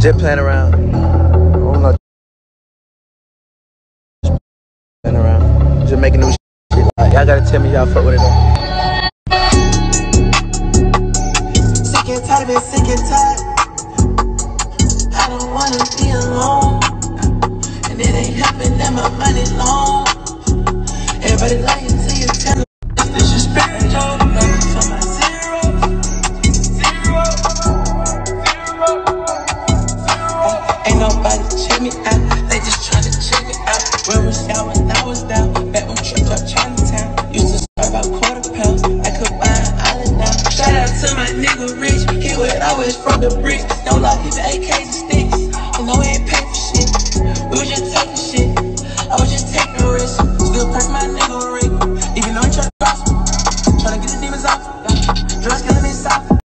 just playing around. I'm not playing around. Just making new shit. Like, y'all gotta tell me y'all fuck with it. Sick and tired of it, sick and tired. I don't wanna be alone. And it ain't helping that my money long. nobody check me out. They just trying to check me out. Where was y'all when I was down? Back when Trip Drop Chinatown. Used to serve out quarter pounds. I could buy an island now. Shout out to my nigga Rich. He would always from the bricks. No lock his AKs and